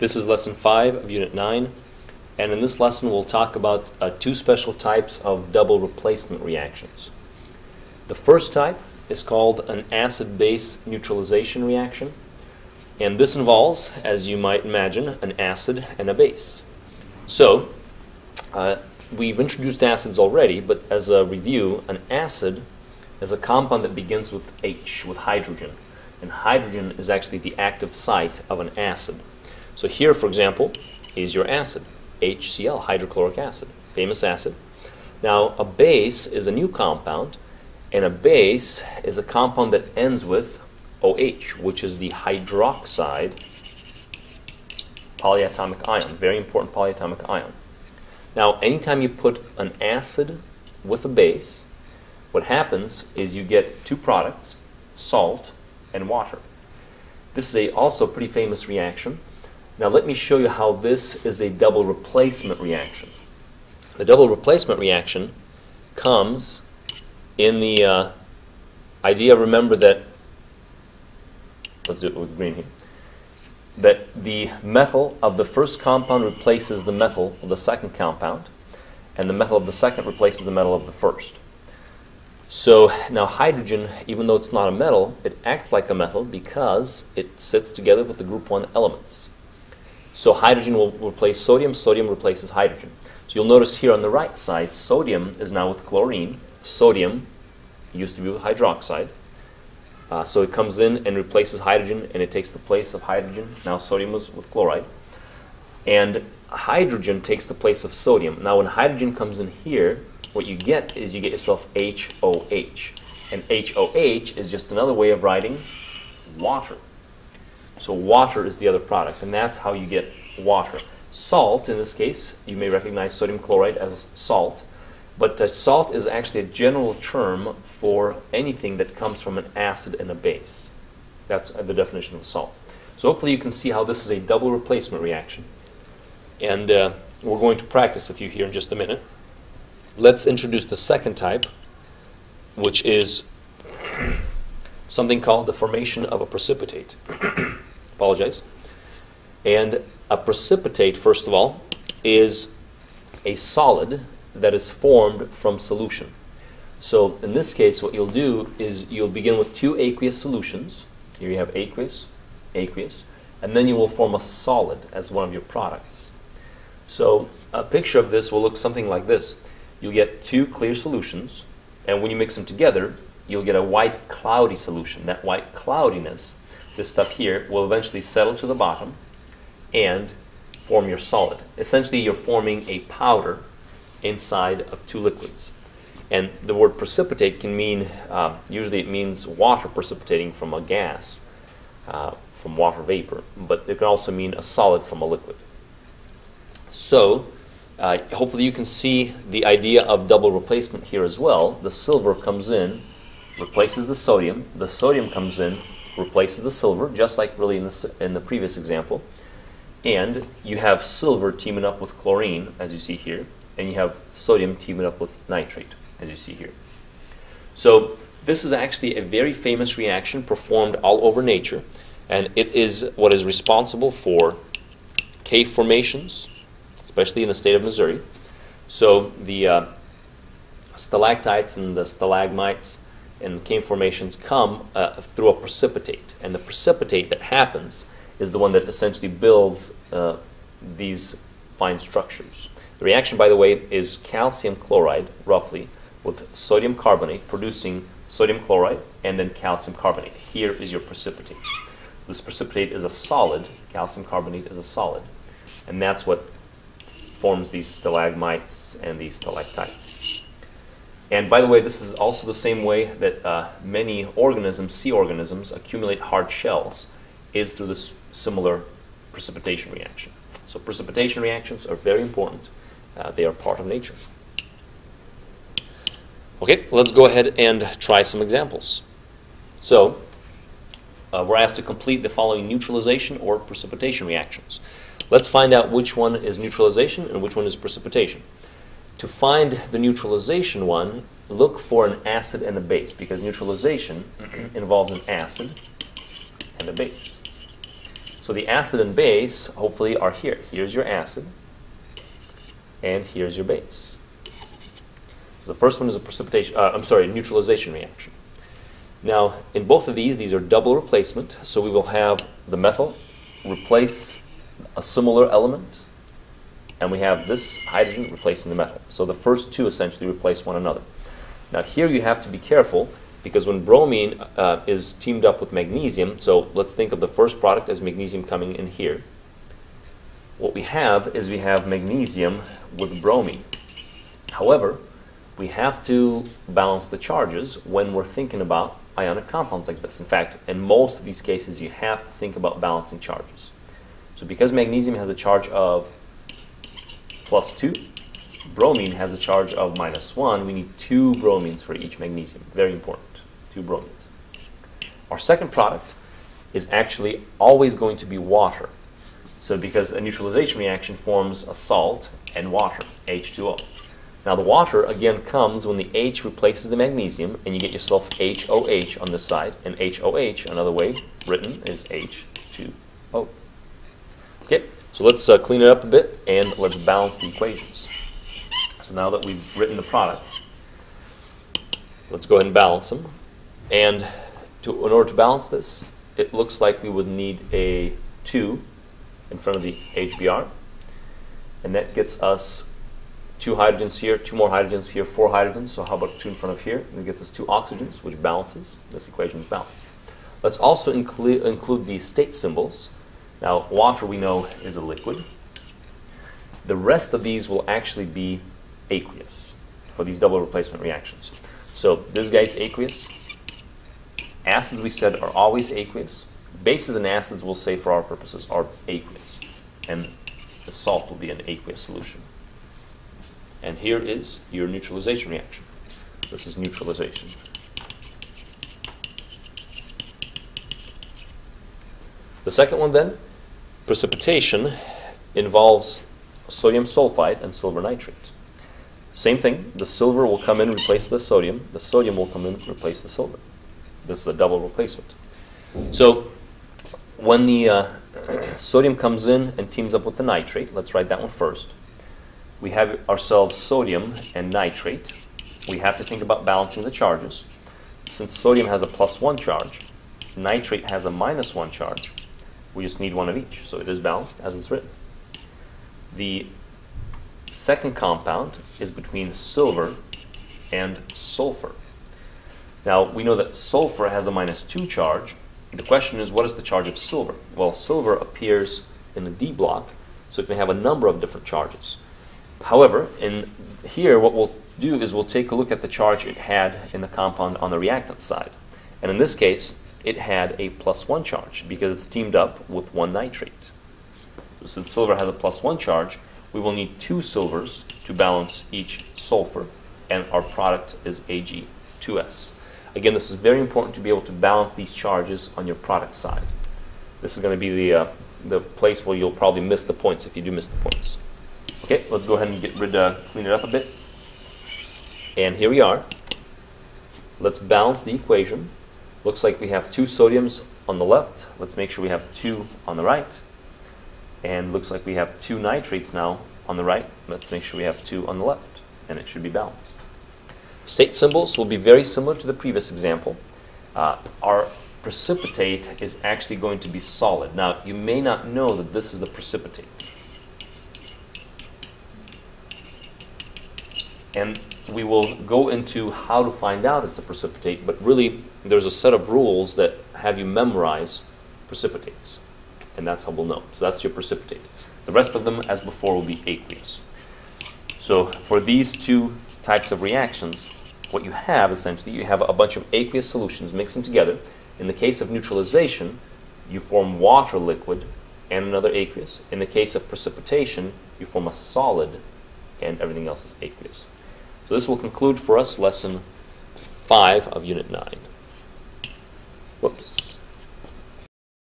This is lesson 5 of Unit 9, and in this lesson we'll talk about uh, two special types of double replacement reactions. The first type is called an acid-base neutralization reaction, and this involves, as you might imagine, an acid and a base. So, uh, we've introduced acids already, but as a review, an acid is a compound that begins with H, with hydrogen. And hydrogen is actually the active site of an acid. So here, for example, is your acid, HCl, hydrochloric acid, famous acid. Now, a base is a new compound, and a base is a compound that ends with OH, which is the hydroxide polyatomic ion, very important polyatomic ion. Now, anytime you put an acid with a base, what happens is you get two products, salt and water. This is a also pretty famous reaction. Now let me show you how this is a double replacement reaction. The double replacement reaction comes in the uh, idea, remember that, let's do it with green here, that the metal of the first compound replaces the metal of the second compound, and the metal of the second replaces the metal of the first. So now hydrogen, even though it's not a metal, it acts like a metal because it sits together with the group 1 elements. So hydrogen will replace sodium, sodium replaces hydrogen. So you'll notice here on the right side, sodium is now with chlorine. Sodium used to be with hydroxide. Uh, so it comes in and replaces hydrogen, and it takes the place of hydrogen. Now sodium is with chloride. And hydrogen takes the place of sodium. Now when hydrogen comes in here, what you get is you get yourself HOH. And HOH is just another way of writing water. So water is the other product, and that's how you get water. Salt, in this case, you may recognize sodium chloride as salt, but uh, salt is actually a general term for anything that comes from an acid and a base. That's uh, the definition of salt. So hopefully you can see how this is a double replacement reaction. And uh, we're going to practice a few here in just a minute. Let's introduce the second type, which is something called the formation of a precipitate. Apologize. And a precipitate, first of all, is a solid that is formed from solution. So in this case, what you'll do is you'll begin with two aqueous solutions. Here you have aqueous, aqueous, and then you will form a solid as one of your products. So a picture of this will look something like this. You'll get two clear solutions, and when you mix them together, you'll get a white cloudy solution. That white cloudiness, this stuff here, will eventually settle to the bottom and form your solid. Essentially, you're forming a powder inside of two liquids. And the word precipitate can mean, uh, usually it means water precipitating from a gas, uh, from water vapor, but it can also mean a solid from a liquid. So, uh, hopefully you can see the idea of double replacement here as well. The silver comes in, replaces the sodium. The sodium comes in, replaces the silver, just like really in the, in the previous example. And you have silver teaming up with chlorine, as you see here, and you have sodium teaming up with nitrate, as you see here. So this is actually a very famous reaction performed all over nature, and it is what is responsible for cave formations, especially in the state of Missouri. So the uh, stalactites and the stalagmites and cave formations come uh, through a precipitate, and the precipitate that happens is the one that essentially builds uh, these fine structures. The reaction, by the way, is calcium chloride, roughly, with sodium carbonate, producing sodium chloride and then calcium carbonate. Here is your precipitate. This precipitate is a solid, calcium carbonate is a solid, and that's what forms these stalagmites and these stalactites. And by the way, this is also the same way that uh, many organisms, sea organisms, accumulate hard shells, is through this similar precipitation reaction. So precipitation reactions are very important. Uh, they are part of nature. Okay, let's go ahead and try some examples. So, uh, we're asked to complete the following neutralization or precipitation reactions. Let's find out which one is neutralization and which one is precipitation. To find the neutralization one, look for an acid and a base because neutralization involves an acid and a base. So So the acid and base, hopefully, are here. Here's your acid, and here's your base. The first one is a precipitation, uh, I'm sorry, a neutralization reaction. Now, in both of these, these are double replacement, so we will have the metal replace a similar element, and we have this hydrogen replacing the metal. So the first two essentially replace one another. Now here you have to be careful because when bromine uh, is teamed up with magnesium, so let's think of the first product as magnesium coming in here. What we have is we have magnesium with bromine. However, we have to balance the charges when we're thinking about ionic compounds like this. In fact, in most of these cases, you have to think about balancing charges. So because magnesium has a charge of plus 2, bromine has a charge of minus 1, we need two bromines for each magnesium. Very important, two bromines. Our second product is actually always going to be water. So because a neutralization reaction forms a salt and water, H2O. Now the water, again, comes when the H replaces the magnesium, and you get yourself HOH on this side, and HOH, another way written, is H2O. So let's uh, clean it up a bit, and let's balance the equations. So now that we've written the products, let's go ahead and balance them. And to, in order to balance this, it looks like we would need a 2 in front of the HBr, and that gets us two hydrogens here, two more hydrogens here, four hydrogens. So how about two in front of here? And it gets us two oxygens, which balances. This equation is balanced. Let's also include, include the state symbols. Now, water we know is a liquid. The rest of these will actually be aqueous for these double replacement reactions. So this guy's aqueous. Acids, we said, are always aqueous. Bases and acids, we'll say for our purposes, are aqueous. And the salt will be an aqueous solution. And here is your neutralization reaction. This is neutralization. The second one then, precipitation, involves sodium sulfide and silver nitrate. Same thing, the silver will come in and replace the sodium, the sodium will come in and replace the silver. This is a double replacement. So when the uh, sodium comes in and teams up with the nitrate, let's write that one first we have ourselves sodium and nitrate. We have to think about balancing the charges. Since sodium has a plus one charge, nitrate has a minus one charge, we just need one of each. So it is balanced as it's written. The second compound is between silver and sulfur. Now, we know that sulfur has a minus 2 charge. The question is, what is the charge of silver? Well, silver appears in the D block, so it may have a number of different charges. However, in here, what we'll do is we'll take a look at the charge it had in the compound on the reactant side. And in this case, it had a plus one charge because it's teamed up with one nitrate. So since silver has a plus one charge, we will need two silvers to balance each sulfur, and our product is Ag2S. Again, this is very important to be able to balance these charges on your product side. This is going to be the, uh, the place where you'll probably miss the points if you do miss the points. Okay, let's go ahead and get rid, uh, clean it up a bit. And here we are. Let's balance the equation. Looks like we have two sodiums on the left. Let's make sure we have two on the right. And looks like we have two nitrates now on the right. Let's make sure we have two on the left. And it should be balanced. State symbols will be very similar to the previous example. Uh, our precipitate is actually going to be solid. Now, you may not know that this is the precipitate. And we will go into how to find out it's a precipitate, but really there's a set of rules that have you memorize precipitates. And that's how we'll know. So that's your precipitate. The rest of them, as before, will be aqueous. So for these two types of reactions, what you have essentially, you have a bunch of aqueous solutions mixing together. In the case of neutralization, you form water liquid and another aqueous. In the case of precipitation, you form a solid and everything else is aqueous. So this will conclude for us lesson 5 of Unit 9. Whoops.